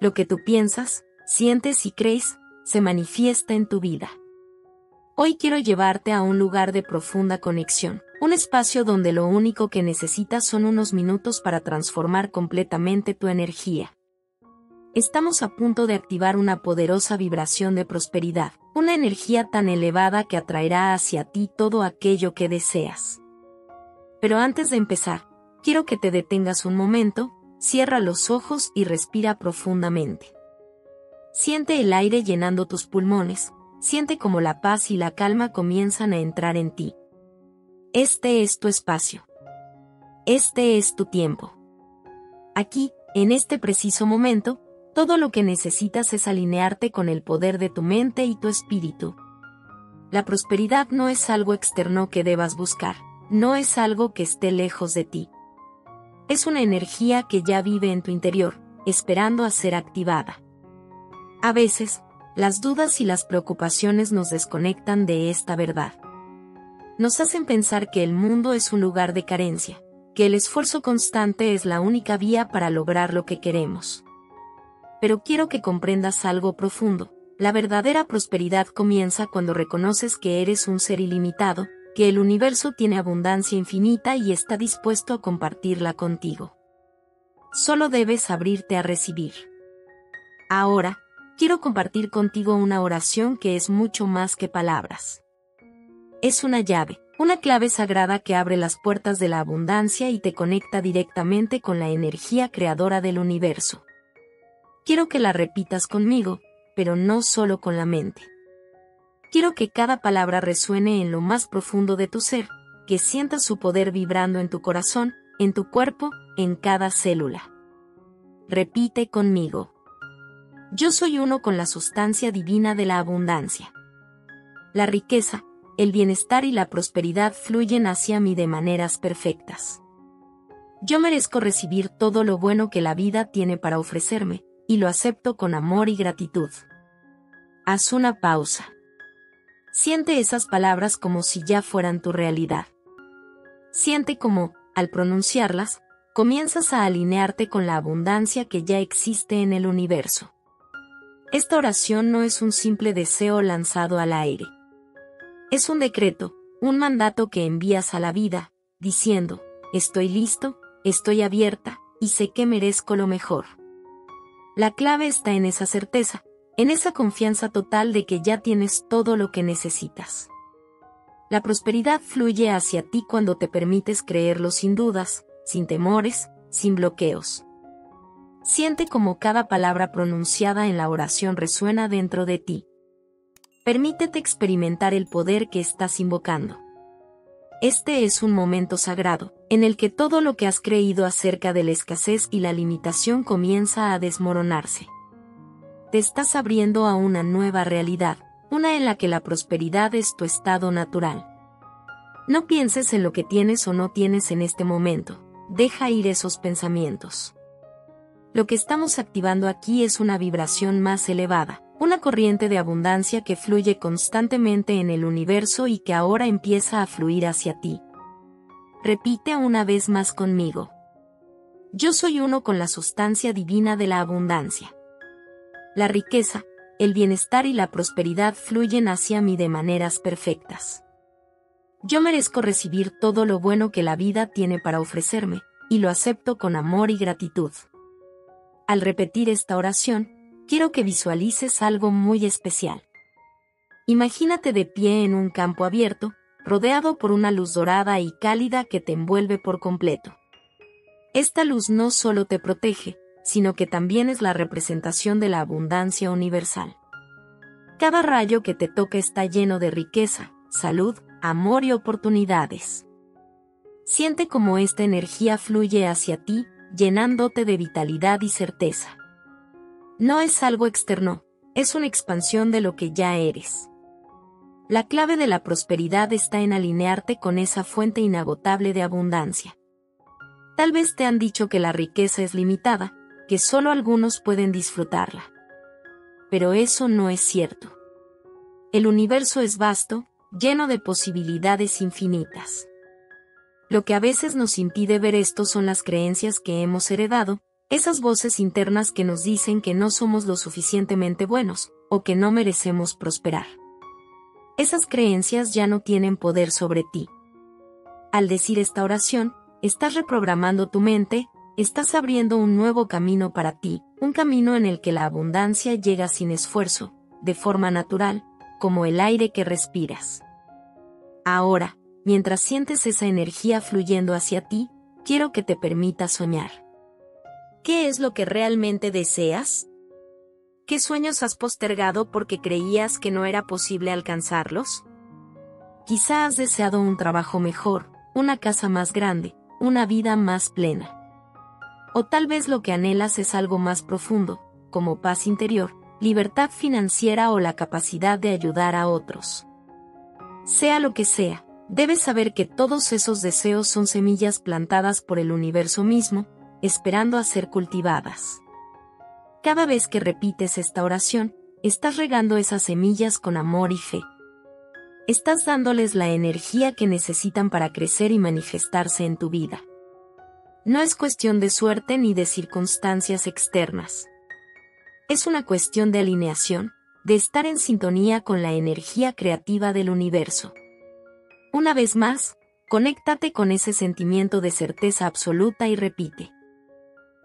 Lo que tú piensas, sientes y crees, se manifiesta en tu vida. Hoy quiero llevarte a un lugar de profunda conexión, un espacio donde lo único que necesitas son unos minutos para transformar completamente tu energía. Estamos a punto de activar una poderosa vibración de prosperidad, una energía tan elevada que atraerá hacia ti todo aquello que deseas. Pero antes de empezar, quiero que te detengas un momento, cierra los ojos y respira profundamente. Siente el aire llenando tus pulmones, siente como la paz y la calma comienzan a entrar en ti. Este es tu espacio. Este es tu tiempo. Aquí, en este preciso momento, todo lo que necesitas es alinearte con el poder de tu mente y tu espíritu. La prosperidad no es algo externo que debas buscar, no es algo que esté lejos de ti. Es una energía que ya vive en tu interior, esperando a ser activada. A veces, las dudas y las preocupaciones nos desconectan de esta verdad. Nos hacen pensar que el mundo es un lugar de carencia, que el esfuerzo constante es la única vía para lograr lo que queremos. Pero quiero que comprendas algo profundo. La verdadera prosperidad comienza cuando reconoces que eres un ser ilimitado, que el universo tiene abundancia infinita y está dispuesto a compartirla contigo. Solo debes abrirte a recibir. Ahora, quiero compartir contigo una oración que es mucho más que palabras. Es una llave, una clave sagrada que abre las puertas de la abundancia y te conecta directamente con la energía creadora del universo. Quiero que la repitas conmigo, pero no solo con la mente. Quiero que cada palabra resuene en lo más profundo de tu ser, que sientas su poder vibrando en tu corazón, en tu cuerpo, en cada célula. Repite conmigo. Yo soy uno con la sustancia divina de la abundancia. La riqueza, el bienestar y la prosperidad fluyen hacia mí de maneras perfectas. Yo merezco recibir todo lo bueno que la vida tiene para ofrecerme, y lo acepto con amor y gratitud. Haz una pausa. Siente esas palabras como si ya fueran tu realidad. Siente como, al pronunciarlas, comienzas a alinearte con la abundancia que ya existe en el universo. Esta oración no es un simple deseo lanzado al aire. Es un decreto, un mandato que envías a la vida, diciendo, estoy listo, estoy abierta, y sé que merezco lo mejor. La clave está en esa certeza, en esa confianza total de que ya tienes todo lo que necesitas. La prosperidad fluye hacia ti cuando te permites creerlo sin dudas, sin temores, sin bloqueos. Siente como cada palabra pronunciada en la oración resuena dentro de ti. Permítete experimentar el poder que estás invocando. Este es un momento sagrado, en el que todo lo que has creído acerca de la escasez y la limitación comienza a desmoronarse. Te estás abriendo a una nueva realidad, una en la que la prosperidad es tu estado natural. No pienses en lo que tienes o no tienes en este momento, deja ir esos pensamientos. Lo que estamos activando aquí es una vibración más elevada, una corriente de abundancia que fluye constantemente en el universo y que ahora empieza a fluir hacia ti. Repite una vez más conmigo. Yo soy uno con la sustancia divina de la abundancia. La riqueza, el bienestar y la prosperidad fluyen hacia mí de maneras perfectas. Yo merezco recibir todo lo bueno que la vida tiene para ofrecerme, y lo acepto con amor y gratitud. Al repetir esta oración, quiero que visualices algo muy especial. Imagínate de pie en un campo abierto, rodeado por una luz dorada y cálida que te envuelve por completo. Esta luz no solo te protege, sino que también es la representación de la abundancia universal. Cada rayo que te toca está lleno de riqueza, salud, amor y oportunidades. Siente cómo esta energía fluye hacia ti, llenándote de vitalidad y certeza. No es algo externo, es una expansión de lo que ya eres. La clave de la prosperidad está en alinearte con esa fuente inagotable de abundancia. Tal vez te han dicho que la riqueza es limitada, que solo algunos pueden disfrutarla. Pero eso no es cierto. El universo es vasto, lleno de posibilidades infinitas. Lo que a veces nos impide ver esto son las creencias que hemos heredado, Esas voces internas que nos dicen que no somos lo suficientemente buenos, o que no merecemos prosperar. Esas creencias ya no tienen poder sobre ti. Al decir esta oración, estás reprogramando tu mente, estás abriendo un nuevo camino para ti, un camino en el que la abundancia llega sin esfuerzo, de forma natural, como el aire que respiras. Ahora, mientras sientes esa energía fluyendo hacia ti, quiero que te permitas soñar. ¿Qué es lo que realmente deseas? ¿Qué sueños has postergado porque creías que no era posible alcanzarlos? Quizá has deseado un trabajo mejor, una casa más grande, una vida más plena. O tal vez lo que anhelas es algo más profundo, como paz interior, libertad financiera o la capacidad de ayudar a otros. Sea lo que sea, debes saber que todos esos deseos son semillas plantadas por el universo mismo, esperando a ser cultivadas. Cada vez que repites esta oración, estás regando esas semillas con amor y fe. Estás dándoles la energía que necesitan para crecer y manifestarse en tu vida. No es cuestión de suerte ni de circunstancias externas es una cuestión de alineación, de estar en sintonía con la energía creativa del universo. Una vez más, conéctate con ese sentimiento de certeza absoluta y repite.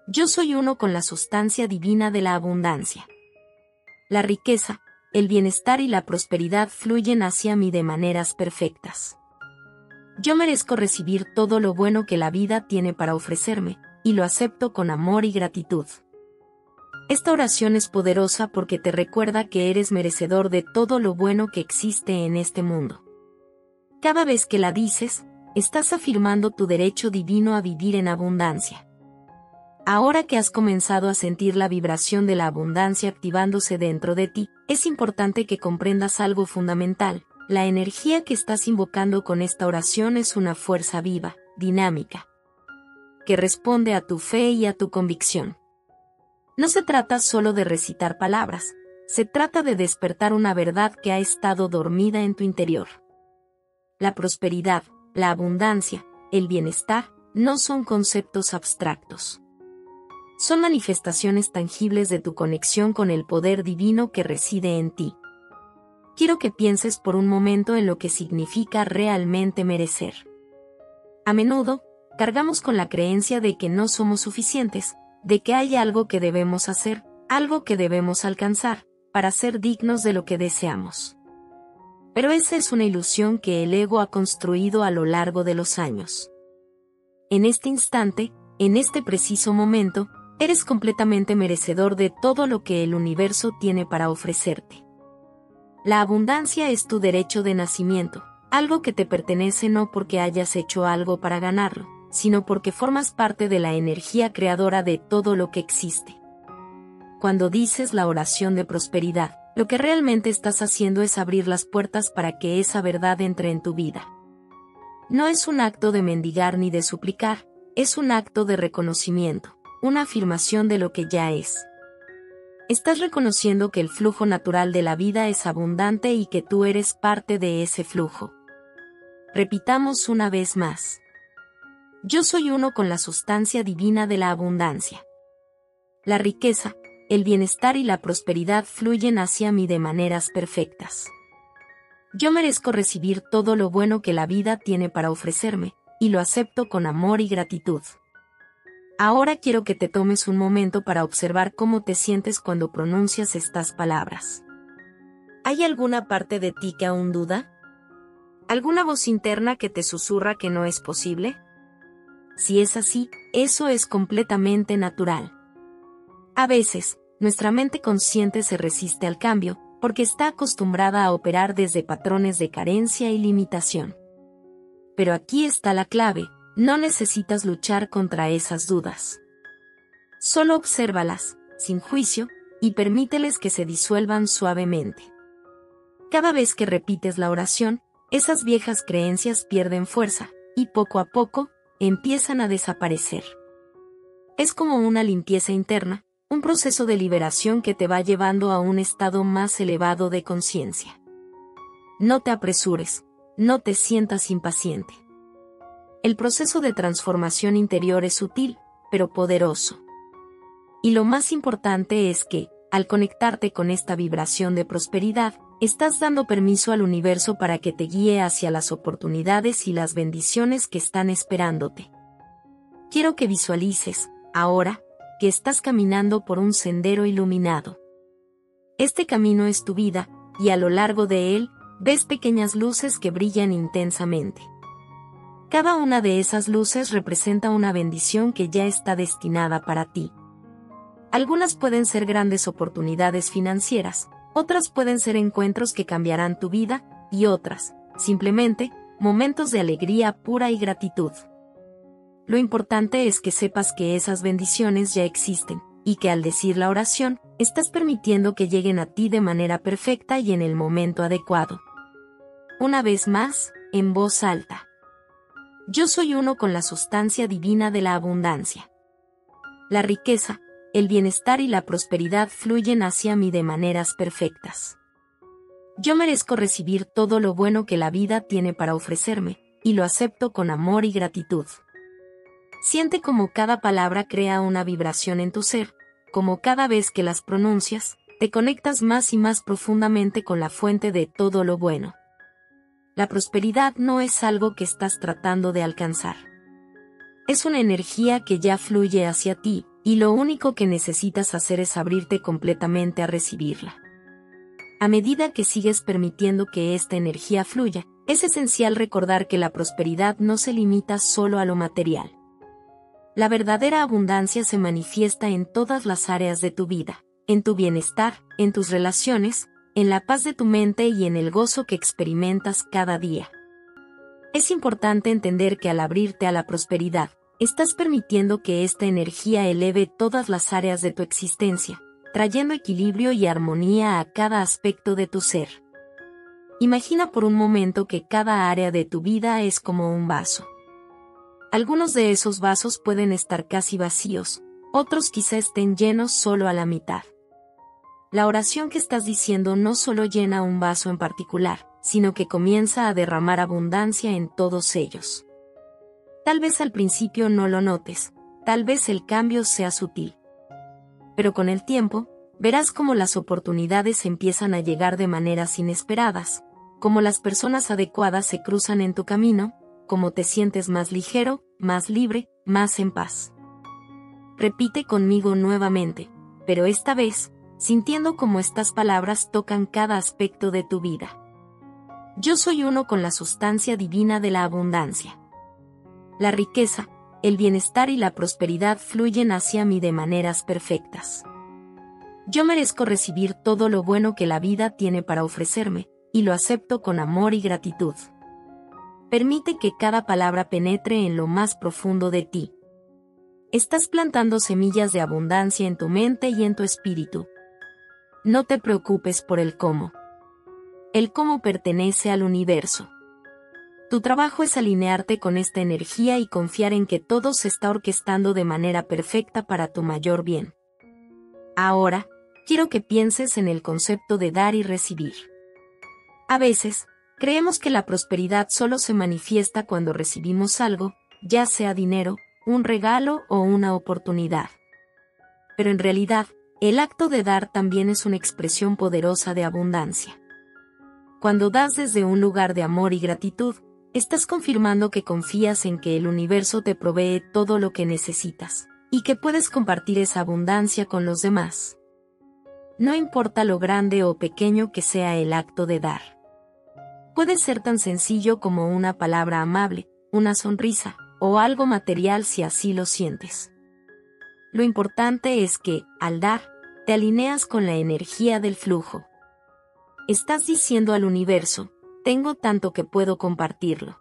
Yo soy uno con la sustancia divina de la abundancia. La riqueza, el bienestar y la prosperidad fluyen hacia mí de maneras perfectas. Yo merezco recibir todo lo bueno que la vida tiene para ofrecerme, y lo acepto con amor y gratitud. Esta oración es poderosa porque te recuerda que eres merecedor de todo lo bueno que existe en este mundo. Cada vez que la dices, estás afirmando tu derecho divino a vivir en abundancia. Ahora que has comenzado a sentir la vibración de la abundancia activándose dentro de ti, es importante que comprendas algo fundamental. La energía que estás invocando con esta oración es una fuerza viva, dinámica, que responde a tu fe y a tu convicción. No se trata solo de recitar palabras, se trata de despertar una verdad que ha estado dormida en tu interior. La prosperidad, la abundancia, el bienestar, no son conceptos abstractos. Son manifestaciones tangibles de tu conexión con el poder divino que reside en ti. Quiero que pienses por un momento en lo que significa realmente merecer. A menudo, cargamos con la creencia de que no somos suficientes, de que hay algo que debemos hacer, algo que debemos alcanzar, para ser dignos de lo que deseamos. Pero esa es una ilusión que el ego ha construido a lo largo de los años. En este instante, en este preciso momento, eres completamente merecedor de todo lo que el universo tiene para ofrecerte. La abundancia es tu derecho de nacimiento, algo que te pertenece no porque hayas hecho algo para ganarlo, sino porque formas parte de la energía creadora de todo lo que existe. Cuando dices la oración de prosperidad, lo que realmente estás haciendo es abrir las puertas para que esa verdad entre en tu vida. No es un acto de mendigar ni de suplicar, es un acto de reconocimiento, una afirmación de lo que ya es. Estás reconociendo que el flujo natural de la vida es abundante y que tú eres parte de ese flujo. Repitamos una vez más. Yo soy uno con la sustancia divina de la abundancia. La riqueza, el bienestar y la prosperidad fluyen hacia mí de maneras perfectas. Yo merezco recibir todo lo bueno que la vida tiene para ofrecerme, y lo acepto con amor y gratitud. Ahora quiero que te tomes un momento para observar cómo te sientes cuando pronuncias estas palabras. ¿Hay alguna parte de ti que aún duda? ¿Alguna voz interna que te susurra que no es posible? Si es así, eso es completamente natural. A veces, nuestra mente consciente se resiste al cambio, porque está acostumbrada a operar desde patrones de carencia y limitación. Pero aquí está la clave, no necesitas luchar contra esas dudas. Solo obsérvalas, sin juicio, y permíteles que se disuelvan suavemente. Cada vez que repites la oración, esas viejas creencias pierden fuerza, y poco a poco, empiezan a desaparecer. Es como una limpieza interna, un proceso de liberación que te va llevando a un estado más elevado de conciencia. No te apresures, no te sientas impaciente. El proceso de transformación interior es sutil, pero poderoso. Y lo más importante es que, al conectarte con esta vibración de prosperidad, estás dando permiso al universo para que te guíe hacia las oportunidades y las bendiciones que están esperándote. Quiero que visualices, ahora, que estás caminando por un sendero iluminado. Este camino es tu vida, y a lo largo de él, ves pequeñas luces que brillan intensamente. Cada una de esas luces representa una bendición que ya está destinada para ti. Algunas pueden ser grandes oportunidades financieras, otras pueden ser encuentros que cambiarán tu vida, y otras, simplemente, momentos de alegría pura y gratitud. Lo importante es que sepas que esas bendiciones ya existen, y que al decir la oración, estás permitiendo que lleguen a ti de manera perfecta y en el momento adecuado. Una vez más, en voz alta. Yo soy uno con la sustancia divina de la abundancia. La riqueza, el bienestar y la prosperidad fluyen hacia mí de maneras perfectas. Yo merezco recibir todo lo bueno que la vida tiene para ofrecerme, y lo acepto con amor y gratitud. Siente como cada palabra crea una vibración en tu ser, como cada vez que las pronuncias, te conectas más y más profundamente con la fuente de todo lo bueno. La prosperidad no es algo que estás tratando de alcanzar. Es una energía que ya fluye hacia ti, y lo único que necesitas hacer es abrirte completamente a recibirla. A medida que sigues permitiendo que esta energía fluya, es esencial recordar que la prosperidad no se limita solo a lo material. La verdadera abundancia se manifiesta en todas las áreas de tu vida, en tu bienestar, en tus relaciones, en la paz de tu mente y en el gozo que experimentas cada día. Es importante entender que al abrirte a la prosperidad, estás permitiendo que esta energía eleve todas las áreas de tu existencia, trayendo equilibrio y armonía a cada aspecto de tu ser. Imagina por un momento que cada área de tu vida es como un vaso. Algunos de esos vasos pueden estar casi vacíos, otros quizá estén llenos solo a la mitad. La oración que estás diciendo no solo llena un vaso en particular, sino que comienza a derramar abundancia en todos ellos. Tal vez al principio no lo notes, tal vez el cambio sea sutil. Pero con el tiempo, verás cómo las oportunidades empiezan a llegar de maneras inesperadas, cómo las personas adecuadas se cruzan en tu camino, cómo te sientes más ligero, más libre, más en paz. Repite conmigo nuevamente, pero esta vez, sintiendo cómo estas palabras tocan cada aspecto de tu vida. Yo soy uno con la sustancia divina de la abundancia. La riqueza, el bienestar y la prosperidad fluyen hacia mí de maneras perfectas. Yo merezco recibir todo lo bueno que la vida tiene para ofrecerme, y lo acepto con amor y gratitud. Permite que cada palabra penetre en lo más profundo de ti. Estás plantando semillas de abundancia en tu mente y en tu espíritu. No te preocupes por el cómo. El cómo pertenece al universo. Tu trabajo es alinearte con esta energía y confiar en que todo se está orquestando de manera perfecta para tu mayor bien. Ahora, quiero que pienses en el concepto de dar y recibir. A veces, creemos que la prosperidad solo se manifiesta cuando recibimos algo, ya sea dinero, un regalo o una oportunidad. Pero en realidad, el acto de dar también es una expresión poderosa de abundancia. Cuando das desde un lugar de amor y gratitud, estás confirmando que confías en que el universo te provee todo lo que necesitas, y que puedes compartir esa abundancia con los demás. No importa lo grande o pequeño que sea el acto de dar. Puede ser tan sencillo como una palabra amable, una sonrisa, o algo material si así lo sientes. Lo importante es que, al dar, te alineas con la energía del flujo. Estás diciendo al universo, tengo tanto que puedo compartirlo.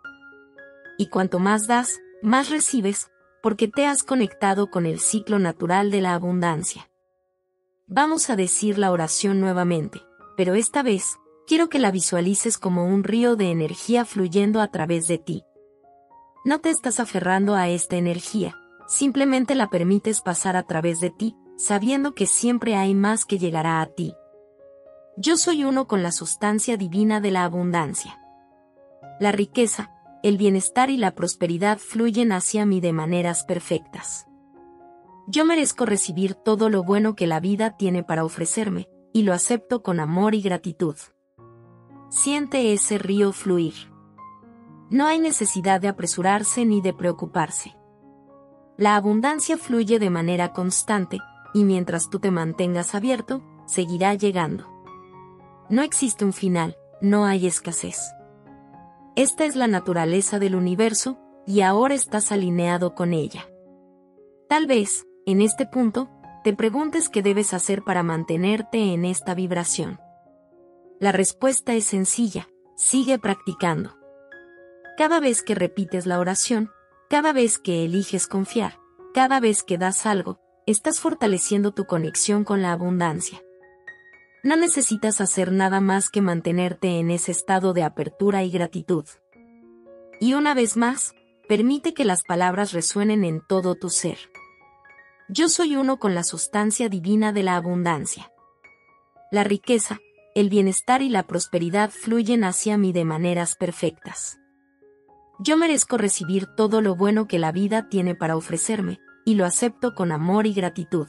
Y cuanto más das, más recibes, porque te has conectado con el ciclo natural de la abundancia. Vamos a decir la oración nuevamente, pero esta vez, quiero que la visualices como un río de energía fluyendo a través de ti. No te estás aferrando a esta energía, simplemente la permites pasar a través de ti, sabiendo que siempre hay más que llegará a ti. Yo soy uno con la sustancia divina de la abundancia. La riqueza, el bienestar y la prosperidad fluyen hacia mí de maneras perfectas. Yo merezco recibir todo lo bueno que la vida tiene para ofrecerme, y lo acepto con amor y gratitud. Siente ese río fluir. No hay necesidad de apresurarse ni de preocuparse. La abundancia fluye de manera constante, y mientras tú te mantengas abierto, seguirá llegando. No existe un final, no hay escasez. Esta es la naturaleza del universo, y ahora estás alineado con ella. Tal vez, en este punto, te preguntes qué debes hacer para mantenerte en esta vibración. La respuesta es sencilla, sigue practicando. Cada vez que repites la oración, cada vez que eliges confiar, cada vez que das algo, estás fortaleciendo tu conexión con la abundancia. No necesitas hacer nada más que mantenerte en ese estado de apertura y gratitud. Y una vez más, permite que las palabras resuenen en todo tu ser. Yo soy uno con la sustancia divina de la abundancia. La riqueza, el bienestar y la prosperidad fluyen hacia mí de maneras perfectas. Yo merezco recibir todo lo bueno que la vida tiene para ofrecerme, y lo acepto con amor y gratitud.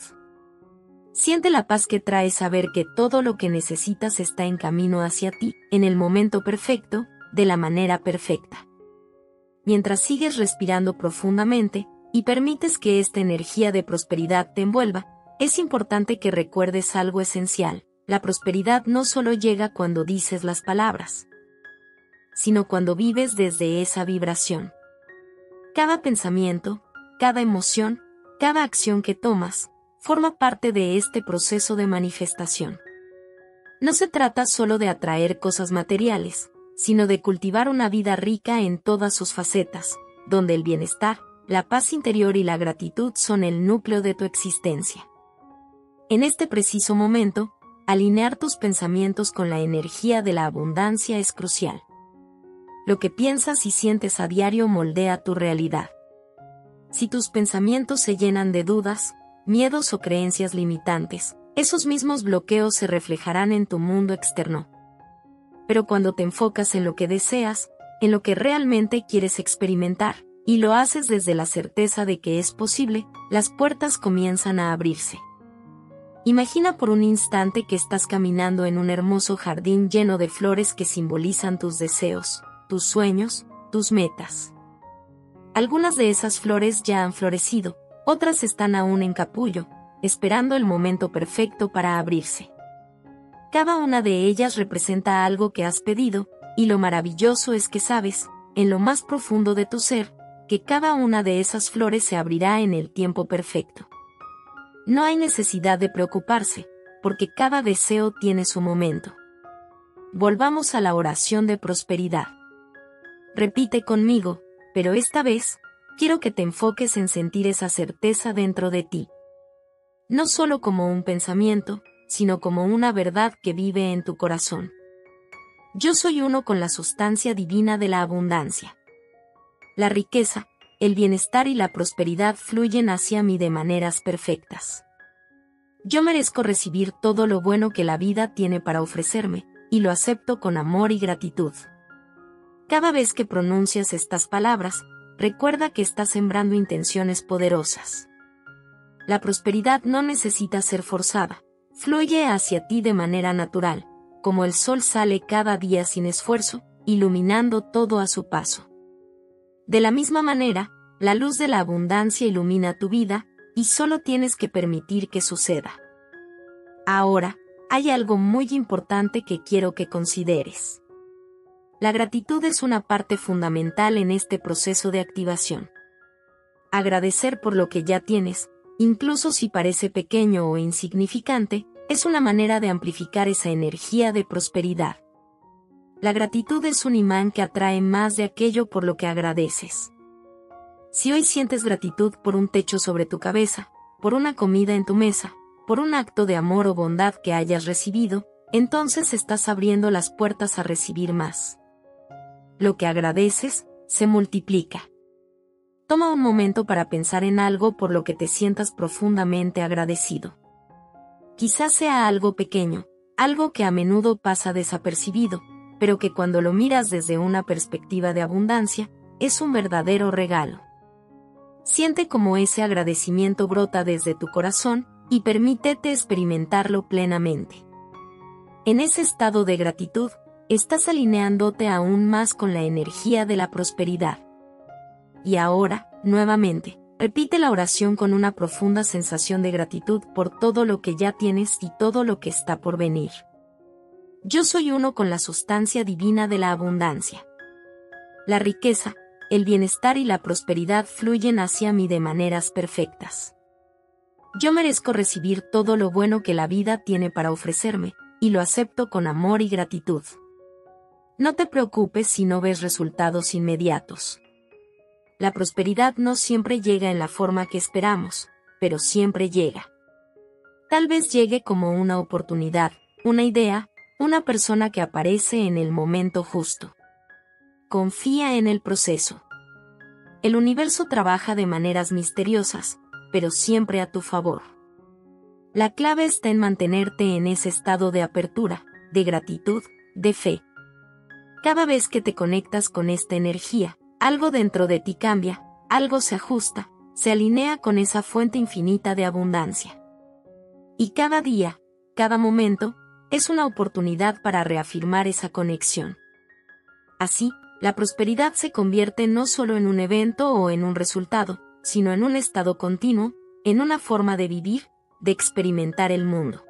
Siente la paz que trae saber que todo lo que necesitas está en camino hacia ti, en el momento perfecto, de la manera perfecta. Mientras sigues respirando profundamente, y permites que esta energía de prosperidad te envuelva, es importante que recuerdes algo esencial. La prosperidad no solo llega cuando dices las palabras, sino cuando vives desde esa vibración. Cada pensamiento, cada emoción, cada acción que tomas, forma parte de este proceso de manifestación. No se trata solo de atraer cosas materiales, sino de cultivar una vida rica en todas sus facetas, donde el bienestar, la paz interior y la gratitud son el núcleo de tu existencia. En este preciso momento, alinear tus pensamientos con la energía de la abundancia es crucial. Lo que piensas y sientes a diario moldea tu realidad. Si tus pensamientos se llenan de dudas, miedos o creencias limitantes, esos mismos bloqueos se reflejarán en tu mundo externo. Pero cuando te enfocas en lo que deseas, en lo que realmente quieres experimentar, y lo haces desde la certeza de que es posible, las puertas comienzan a abrirse. Imagina por un instante que estás caminando en un hermoso jardín lleno de flores que simbolizan tus deseos, tus sueños, tus metas. Algunas de esas flores ya han florecido, otras están aún en capullo, esperando el momento perfecto para abrirse. Cada una de ellas representa algo que has pedido, y lo maravilloso es que sabes, en lo más profundo de tu ser, que cada una de esas flores se abrirá en el tiempo perfecto. No hay necesidad de preocuparse, porque cada deseo tiene su momento. Volvamos a la oración de prosperidad. Repite conmigo, pero esta vez, quiero que te enfoques en sentir esa certeza dentro de ti. No solo como un pensamiento, sino como una verdad que vive en tu corazón. Yo soy uno con la sustancia divina de la abundancia la riqueza, el bienestar y la prosperidad fluyen hacia mí de maneras perfectas. Yo merezco recibir todo lo bueno que la vida tiene para ofrecerme, y lo acepto con amor y gratitud. Cada vez que pronuncias estas palabras, recuerda que estás sembrando intenciones poderosas. La prosperidad no necesita ser forzada, fluye hacia ti de manera natural, como el sol sale cada día sin esfuerzo, iluminando todo a su paso. De la misma manera, la luz de la abundancia ilumina tu vida, y solo tienes que permitir que suceda. Ahora, hay algo muy importante que quiero que consideres. La gratitud es una parte fundamental en este proceso de activación. Agradecer por lo que ya tienes, incluso si parece pequeño o insignificante, es una manera de amplificar esa energía de prosperidad. La gratitud es un imán que atrae más de aquello por lo que agradeces. Si hoy sientes gratitud por un techo sobre tu cabeza, por una comida en tu mesa, por un acto de amor o bondad que hayas recibido, entonces estás abriendo las puertas a recibir más. Lo que agradeces, se multiplica. Toma un momento para pensar en algo por lo que te sientas profundamente agradecido. Quizás sea algo pequeño, algo que a menudo pasa desapercibido, pero que cuando lo miras desde una perspectiva de abundancia, es un verdadero regalo. Siente como ese agradecimiento brota desde tu corazón y permítete experimentarlo plenamente. En ese estado de gratitud, estás alineándote aún más con la energía de la prosperidad. Y ahora, nuevamente, repite la oración con una profunda sensación de gratitud por todo lo que ya tienes y todo lo que está por venir. Yo soy uno con la sustancia divina de la abundancia. La riqueza, el bienestar y la prosperidad fluyen hacia mí de maneras perfectas. Yo merezco recibir todo lo bueno que la vida tiene para ofrecerme, y lo acepto con amor y gratitud. No te preocupes si no ves resultados inmediatos. La prosperidad no siempre llega en la forma que esperamos, pero siempre llega. Tal vez llegue como una oportunidad, una idea, una persona que aparece en el momento justo. Confía en el proceso. El universo trabaja de maneras misteriosas, pero siempre a tu favor. La clave está en mantenerte en ese estado de apertura, de gratitud, de fe. Cada vez que te conectas con esta energía, algo dentro de ti cambia, algo se ajusta, se alinea con esa fuente infinita de abundancia. Y cada día, cada momento, es una oportunidad para reafirmar esa conexión. Así, la prosperidad se convierte no solo en un evento o en un resultado, sino en un estado continuo, en una forma de vivir, de experimentar el mundo.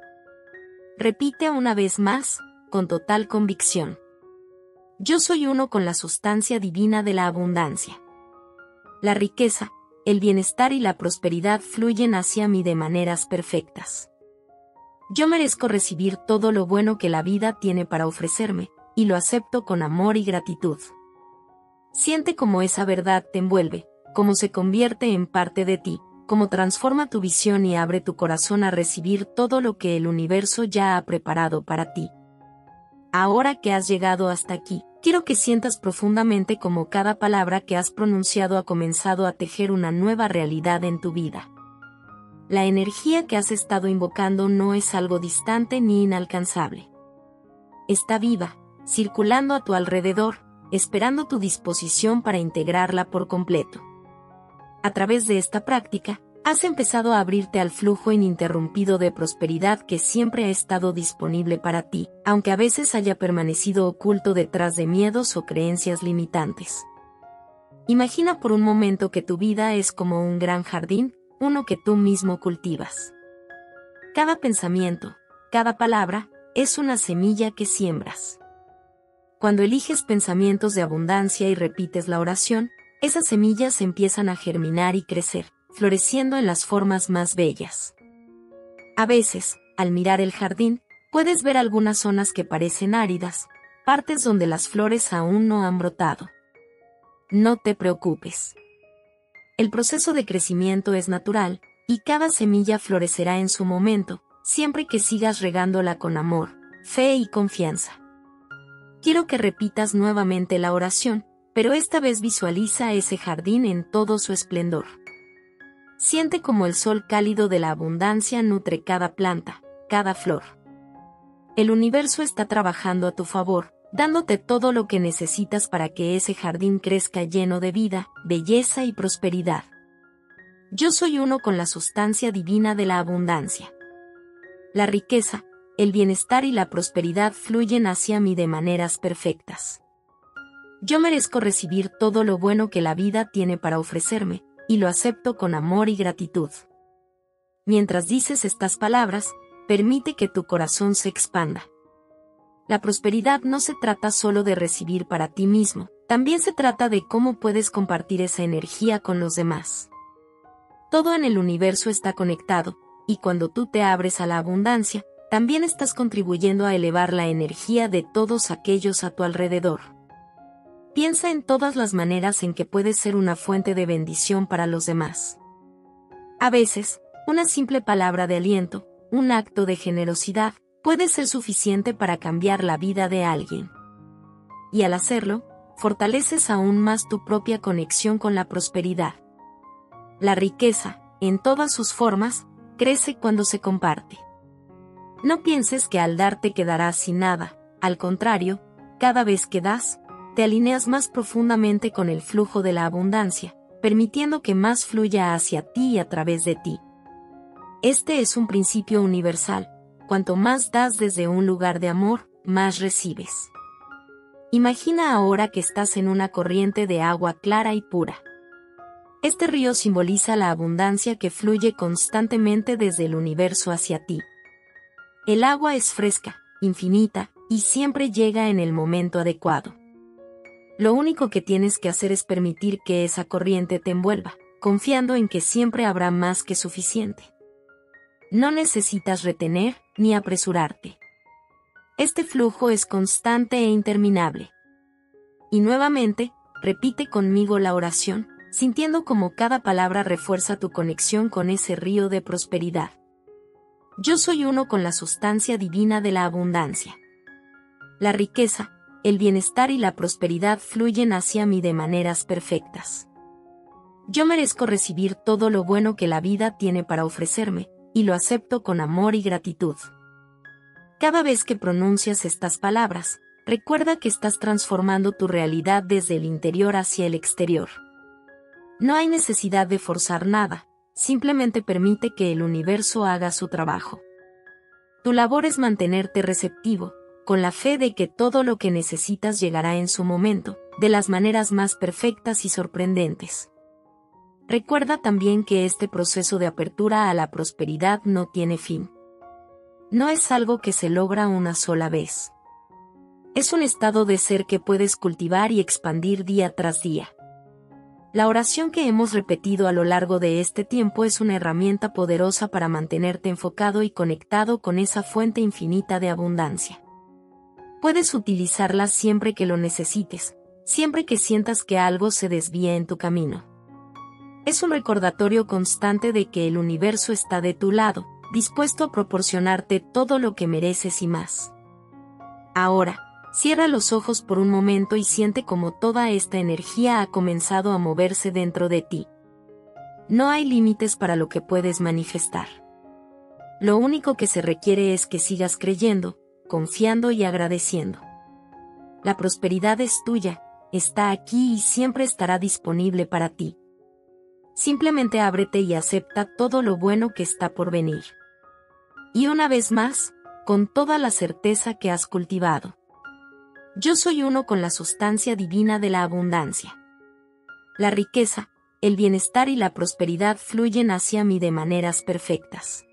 Repite una vez más, con total convicción. Yo soy uno con la sustancia divina de la abundancia. La riqueza, el bienestar y la prosperidad fluyen hacia mí de maneras perfectas. Yo merezco recibir todo lo bueno que la vida tiene para ofrecerme, y lo acepto con amor y gratitud. Siente cómo esa verdad te envuelve, cómo se convierte en parte de ti, cómo transforma tu visión y abre tu corazón a recibir todo lo que el universo ya ha preparado para ti. Ahora que has llegado hasta aquí, quiero que sientas profundamente cómo cada palabra que has pronunciado ha comenzado a tejer una nueva realidad en tu vida. La energía que has estado invocando no es algo distante ni inalcanzable. Está viva, circulando a tu alrededor, esperando tu disposición para integrarla por completo a través de esta práctica, has empezado a abrirte al flujo ininterrumpido de prosperidad que siempre ha estado disponible para ti, aunque a veces haya permanecido oculto detrás de miedos o creencias limitantes. Imagina por un momento que tu vida es como un gran jardín, uno que tú mismo cultivas. Cada pensamiento, cada palabra, es una semilla que siembras. Cuando eliges pensamientos de abundancia y repites la oración, esas semillas empiezan a germinar y crecer, floreciendo en las formas más bellas. A veces, al mirar el jardín, puedes ver algunas zonas que parecen áridas, partes donde las flores aún no han brotado. No te preocupes. El proceso de crecimiento es natural, y cada semilla florecerá en su momento, siempre que sigas regándola con amor, fe y confianza. Quiero que repitas nuevamente la oración, pero esta vez visualiza ese jardín en todo su esplendor. Siente como el sol cálido de la abundancia nutre cada planta, cada flor. El universo está trabajando a tu favor, dándote todo lo que necesitas para que ese jardín crezca lleno de vida, belleza y prosperidad. Yo soy uno con la sustancia divina de la abundancia. La riqueza, el bienestar y la prosperidad fluyen hacia mí de maneras perfectas. Yo merezco recibir todo lo bueno que la vida tiene para ofrecerme, y lo acepto con amor y gratitud. Mientras dices estas palabras, permite que tu corazón se expanda. La prosperidad no se trata solo de recibir para ti mismo, también se trata de cómo puedes compartir esa energía con los demás. Todo en el universo está conectado, y cuando tú te abres a la abundancia, también estás contribuyendo a elevar la energía de todos aquellos a tu alrededor. Piensa en todas las maneras en que puedes ser una fuente de bendición para los demás. A veces, una simple palabra de aliento, un acto de generosidad, puede ser suficiente para cambiar la vida de alguien. Y al hacerlo, fortaleces aún más tu propia conexión con la prosperidad. La riqueza, en todas sus formas, crece cuando se comparte. No pienses que al dar te quedarás sin nada, al contrario, cada vez que das, te alineas más profundamente con el flujo de la abundancia, permitiendo que más fluya hacia ti y a través de ti. Este es un principio universal, cuanto más das desde un lugar de amor, más recibes. Imagina ahora que estás en una corriente de agua clara y pura. Este río simboliza la abundancia que fluye constantemente desde el universo hacia ti. El agua es fresca, infinita, y siempre llega en el momento adecuado. Lo único que tienes que hacer es permitir que esa corriente te envuelva, confiando en que siempre habrá más que suficiente. No necesitas retener ni apresurarte. Este flujo es constante e interminable. Y nuevamente, repite conmigo la oración, sintiendo como cada palabra refuerza tu conexión con ese río de prosperidad. Yo soy uno con la sustancia divina de la abundancia. La riqueza, el bienestar y la prosperidad fluyen hacia mí de maneras perfectas. Yo merezco recibir todo lo bueno que la vida tiene para ofrecerme, y lo acepto con amor y gratitud. Cada vez que pronuncias estas palabras, recuerda que estás transformando tu realidad desde el interior hacia el exterior. No hay necesidad de forzar nada, simplemente permite que el universo haga su trabajo. Tu labor es mantenerte receptivo, con la fe de que todo lo que necesitas llegará en su momento, de las maneras más perfectas y sorprendentes. Recuerda también que este proceso de apertura a la prosperidad no tiene fin. No es algo que se logra una sola vez. Es un estado de ser que puedes cultivar y expandir día tras día. La oración que hemos repetido a lo largo de este tiempo es una herramienta poderosa para mantenerte enfocado y conectado con esa fuente infinita de abundancia. Puedes utilizarla siempre que lo necesites, siempre que sientas que algo se desvía en tu camino. Es un recordatorio constante de que el universo está de tu lado, dispuesto a proporcionarte todo lo que mereces y más. Ahora, cierra los ojos por un momento y siente como toda esta energía ha comenzado a moverse dentro de ti. No hay límites para lo que puedes manifestar. Lo único que se requiere es que sigas creyendo, confiando y agradeciendo. La prosperidad es tuya, está aquí y siempre estará disponible para ti. Simplemente ábrete y acepta todo lo bueno que está por venir. Y una vez más, con toda la certeza que has cultivado. Yo soy uno con la sustancia divina de la abundancia. La riqueza, el bienestar y la prosperidad fluyen hacia mí de maneras perfectas.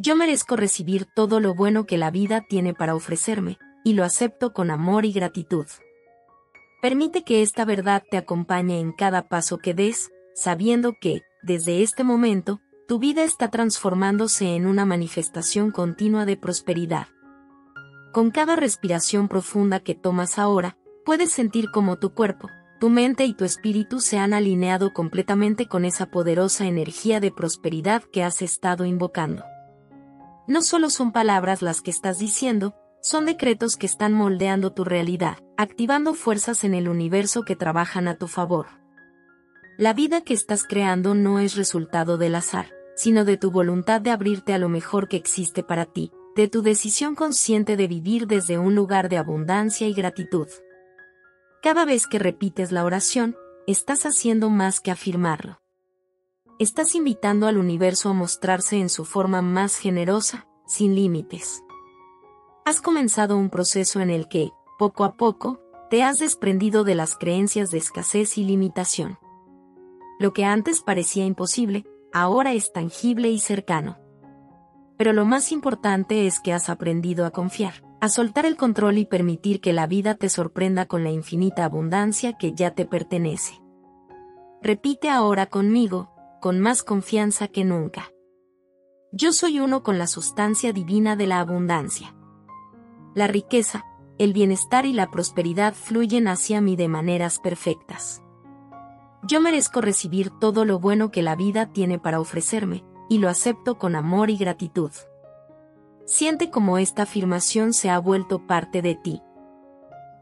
Yo merezco recibir todo lo bueno que la vida tiene para ofrecerme, y lo acepto con amor y gratitud. Permite que esta verdad te acompañe en cada paso que des, sabiendo que, desde este momento, tu vida está transformándose en una manifestación continua de prosperidad. Con cada respiración profunda que tomas ahora, puedes sentir como tu cuerpo, tu mente y tu espíritu se han alineado completamente con esa poderosa energía de prosperidad que has estado invocando no solo son palabras las que estás diciendo, son decretos que están moldeando tu realidad, activando fuerzas en el universo que trabajan a tu favor. La vida que estás creando no es resultado del azar, sino de tu voluntad de abrirte a lo mejor que existe para ti, de tu decisión consciente de vivir desde un lugar de abundancia y gratitud. Cada vez que repites la oración, estás haciendo más que afirmarlo estás invitando al universo a mostrarse en su forma más generosa, sin límites. Has comenzado un proceso en el que, poco a poco, te has desprendido de las creencias de escasez y limitación. Lo que antes parecía imposible, ahora es tangible y cercano. Pero lo más importante es que has aprendido a confiar, a soltar el control y permitir que la vida te sorprenda con la infinita abundancia que ya te pertenece. Repite ahora conmigo, con más confianza que nunca. Yo soy uno con la sustancia divina de la abundancia. La riqueza, el bienestar y la prosperidad fluyen hacia mí de maneras perfectas. Yo merezco recibir todo lo bueno que la vida tiene para ofrecerme, y lo acepto con amor y gratitud. Siente como esta afirmación se ha vuelto parte de ti.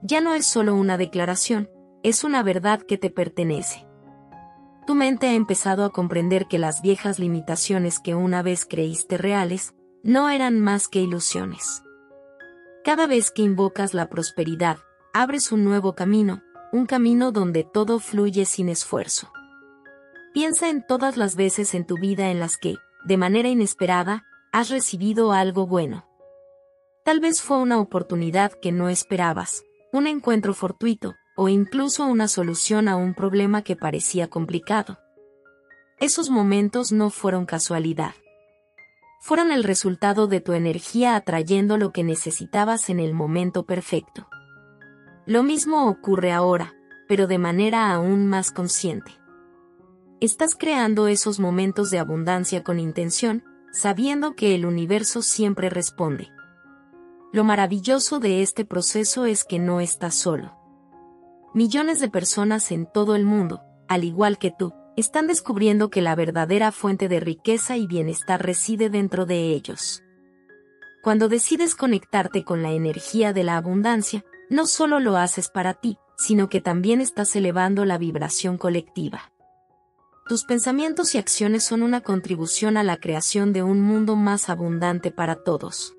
Ya no es solo una declaración, es una verdad que te pertenece tu mente ha empezado a comprender que las viejas limitaciones que una vez creíste reales, no eran más que ilusiones. Cada vez que invocas la prosperidad, abres un nuevo camino, un camino donde todo fluye sin esfuerzo. Piensa en todas las veces en tu vida en las que, de manera inesperada, has recibido algo bueno. Tal vez fue una oportunidad que no esperabas, un encuentro fortuito, o incluso una solución a un problema que parecía complicado. Esos momentos no fueron casualidad. Fueron el resultado de tu energía atrayendo lo que necesitabas en el momento perfecto. Lo mismo ocurre ahora, pero de manera aún más consciente. Estás creando esos momentos de abundancia con intención, sabiendo que el universo siempre responde. Lo maravilloso de este proceso es que no estás solo. Millones de personas en todo el mundo, al igual que tú, están descubriendo que la verdadera fuente de riqueza y bienestar reside dentro de ellos. Cuando decides conectarte con la energía de la abundancia, no solo lo haces para ti, sino que también estás elevando la vibración colectiva. Tus pensamientos y acciones son una contribución a la creación de un mundo más abundante para todos.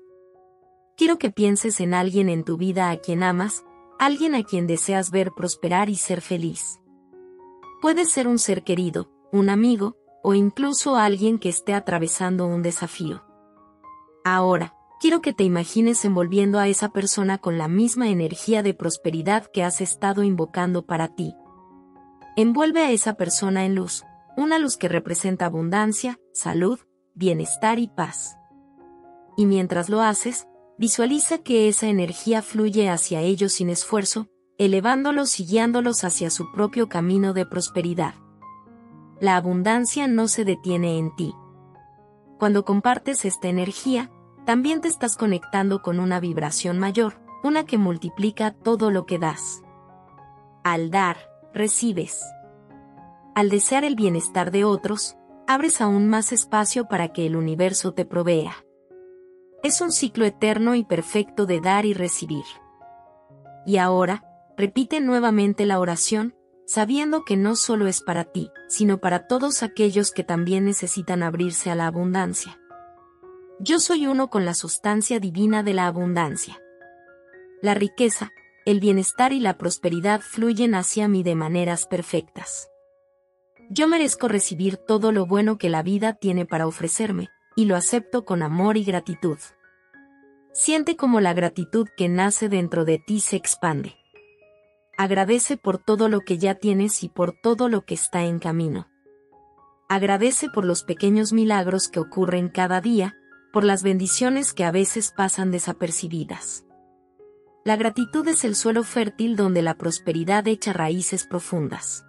Quiero que pienses en alguien en tu vida a quien amas, alguien a quien deseas ver prosperar y ser feliz. Puede ser un ser querido, un amigo, o incluso alguien que esté atravesando un desafío. Ahora, quiero que te imagines envolviendo a esa persona con la misma energía de prosperidad que has estado invocando para ti. Envuelve a esa persona en luz, una luz que representa abundancia, salud, bienestar y paz. Y mientras lo haces, visualiza que esa energía fluye hacia ellos sin esfuerzo, elevándolos y guiándolos hacia su propio camino de prosperidad. La abundancia no se detiene en ti. Cuando compartes esta energía, también te estás conectando con una vibración mayor, una que multiplica todo lo que das. Al dar, recibes. Al desear el bienestar de otros, abres aún más espacio para que el universo te provea. Es un ciclo eterno y perfecto de dar y recibir. Y ahora, repite nuevamente la oración, sabiendo que no solo es para ti, sino para todos aquellos que también necesitan abrirse a la abundancia. Yo soy uno con la sustancia divina de la abundancia. La riqueza, el bienestar y la prosperidad fluyen hacia mí de maneras perfectas. Yo merezco recibir todo lo bueno que la vida tiene para ofrecerme, y lo acepto con amor y gratitud. Siente como la gratitud que nace dentro de ti se expande. Agradece por todo lo que ya tienes y por todo lo que está en camino. Agradece por los pequeños milagros que ocurren cada día, por las bendiciones que a veces pasan desapercibidas. La gratitud es el suelo fértil donde la prosperidad echa raíces profundas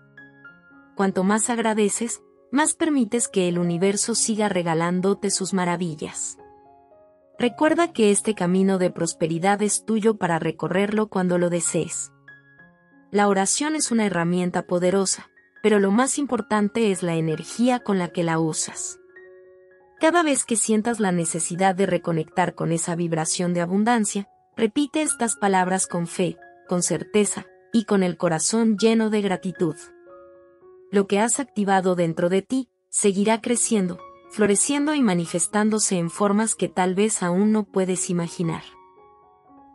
cuanto más agradeces, más permites que el universo siga regalándote sus maravillas. Recuerda que este camino de prosperidad es tuyo para recorrerlo cuando lo desees. La oración es una herramienta poderosa, pero lo más importante es la energía con la que la usas. Cada vez que sientas la necesidad de reconectar con esa vibración de abundancia, repite estas palabras con fe, con certeza, y con el corazón lleno de gratitud lo que has activado dentro de ti, seguirá creciendo, floreciendo y manifestándose en formas que tal vez aún no puedes imaginar.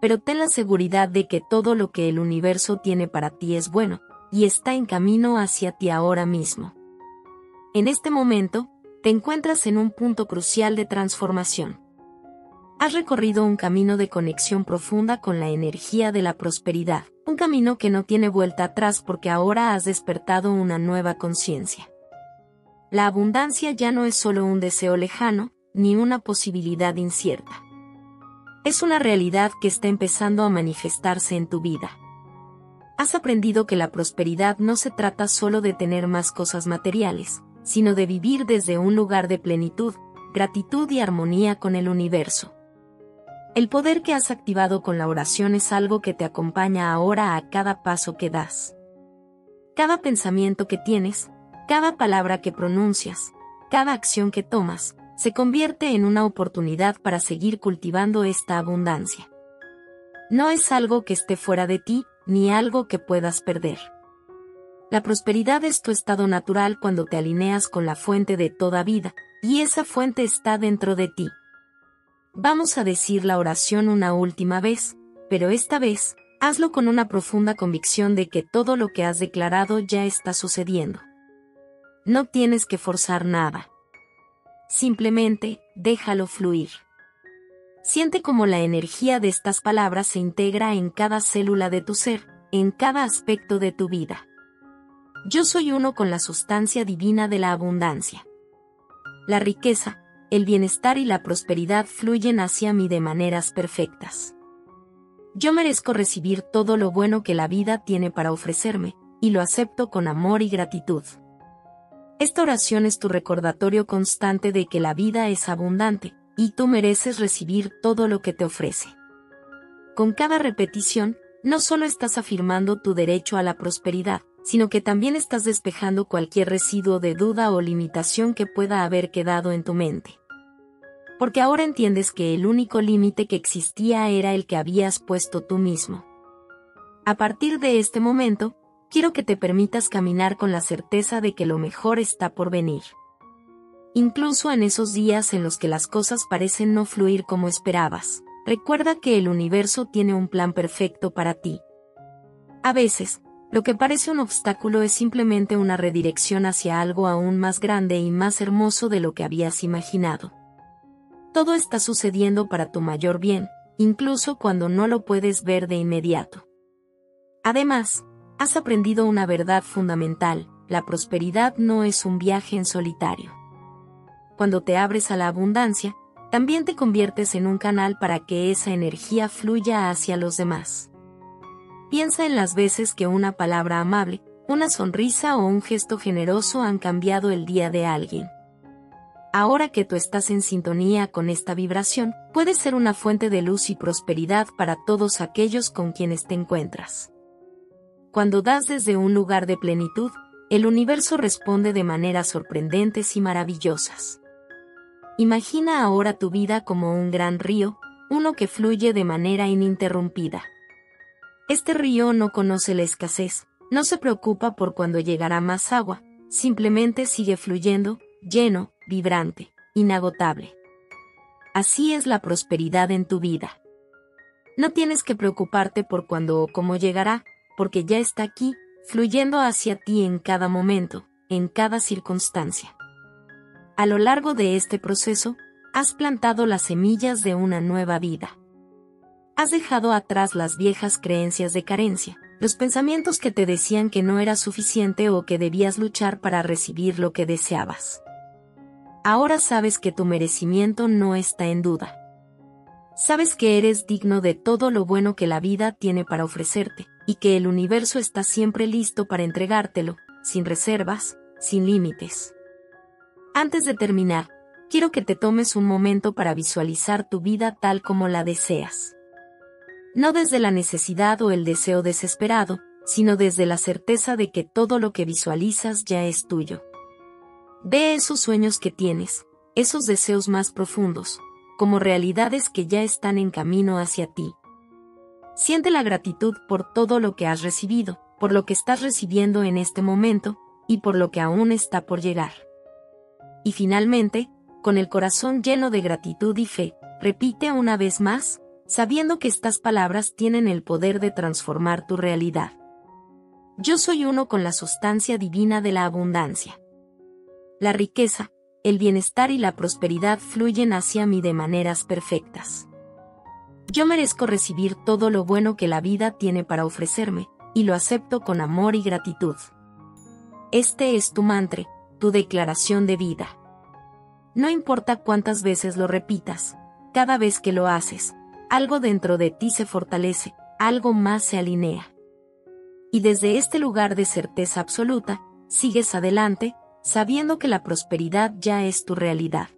Pero ten la seguridad de que todo lo que el universo tiene para ti es bueno, y está en camino hacia ti ahora mismo. En este momento, te encuentras en un punto crucial de transformación. Has recorrido un camino de conexión profunda con la energía de la prosperidad, un camino que no tiene vuelta atrás porque ahora has despertado una nueva conciencia. La abundancia ya no es solo un deseo lejano, ni una posibilidad incierta. Es una realidad que está empezando a manifestarse en tu vida. Has aprendido que la prosperidad no se trata solo de tener más cosas materiales, sino de vivir desde un lugar de plenitud, gratitud y armonía con el universo. El poder que has activado con la oración es algo que te acompaña ahora a cada paso que das. Cada pensamiento que tienes, cada palabra que pronuncias, cada acción que tomas, se convierte en una oportunidad para seguir cultivando esta abundancia. No es algo que esté fuera de ti, ni algo que puedas perder. La prosperidad es tu estado natural cuando te alineas con la fuente de toda vida, y esa fuente está dentro de ti. Vamos a decir la oración una última vez, pero esta vez, hazlo con una profunda convicción de que todo lo que has declarado ya está sucediendo. No tienes que forzar nada. Simplemente, déjalo fluir. Siente cómo la energía de estas palabras se integra en cada célula de tu ser, en cada aspecto de tu vida. Yo soy uno con la sustancia divina de la abundancia. La riqueza, el bienestar y la prosperidad fluyen hacia mí de maneras perfectas. Yo merezco recibir todo lo bueno que la vida tiene para ofrecerme, y lo acepto con amor y gratitud. Esta oración es tu recordatorio constante de que la vida es abundante, y tú mereces recibir todo lo que te ofrece. Con cada repetición, no solo estás afirmando tu derecho a la prosperidad, sino que también estás despejando cualquier residuo de duda o limitación que pueda haber quedado en tu mente. Porque ahora entiendes que el único límite que existía era el que habías puesto tú mismo. A partir de este momento, quiero que te permitas caminar con la certeza de que lo mejor está por venir incluso en esos días en los que las cosas parecen no fluir como esperabas. Recuerda que el universo tiene un plan perfecto para ti. A veces, lo que parece un obstáculo es simplemente una redirección hacia algo aún más grande y más hermoso de lo que habías imaginado. Todo está sucediendo para tu mayor bien, incluso cuando no lo puedes ver de inmediato. Además, has aprendido una verdad fundamental, la prosperidad no es un viaje en solitario cuando te abres a la abundancia, también te conviertes en un canal para que esa energía fluya hacia los demás. Piensa en las veces que una palabra amable, una sonrisa o un gesto generoso han cambiado el día de alguien. Ahora que tú estás en sintonía con esta vibración, puedes ser una fuente de luz y prosperidad para todos aquellos con quienes te encuentras. Cuando das desde un lugar de plenitud, el universo responde de maneras sorprendentes y maravillosas. Imagina ahora tu vida como un gran río, uno que fluye de manera ininterrumpida. Este río no conoce la escasez, no se preocupa por cuándo llegará más agua, simplemente sigue fluyendo, lleno, vibrante, inagotable. Así es la prosperidad en tu vida. No tienes que preocuparte por cuándo o cómo llegará, porque ya está aquí, fluyendo hacia ti en cada momento, en cada circunstancia. A lo largo de este proceso, has plantado las semillas de una nueva vida. Has dejado atrás las viejas creencias de carencia, los pensamientos que te decían que no era suficiente o que debías luchar para recibir lo que deseabas. Ahora sabes que tu merecimiento no está en duda. Sabes que eres digno de todo lo bueno que la vida tiene para ofrecerte, y que el universo está siempre listo para entregártelo, sin reservas, sin límites. Antes de terminar, quiero que te tomes un momento para visualizar tu vida tal como la deseas. No desde la necesidad o el deseo desesperado, sino desde la certeza de que todo lo que visualizas ya es tuyo. Ve esos sueños que tienes, esos deseos más profundos, como realidades que ya están en camino hacia ti. Siente la gratitud por todo lo que has recibido, por lo que estás recibiendo en este momento, y por lo que aún está por llegar. Y finalmente, con el corazón lleno de gratitud y fe, repite una vez más, sabiendo que estas palabras tienen el poder de transformar tu realidad. Yo soy uno con la sustancia divina de la abundancia. La riqueza, el bienestar y la prosperidad fluyen hacia mí de maneras perfectas. Yo merezco recibir todo lo bueno que la vida tiene para ofrecerme, y lo acepto con amor y gratitud. Este es tu mantra, tu declaración de vida. No importa cuántas veces lo repitas, cada vez que lo haces, algo dentro de ti se fortalece, algo más se alinea. Y desde este lugar de certeza absoluta, sigues adelante, sabiendo que la prosperidad ya es tu realidad.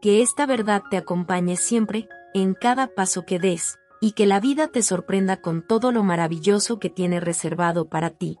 Que esta verdad te acompañe siempre, en cada paso que des, y que la vida te sorprenda con todo lo maravilloso que tiene reservado para ti.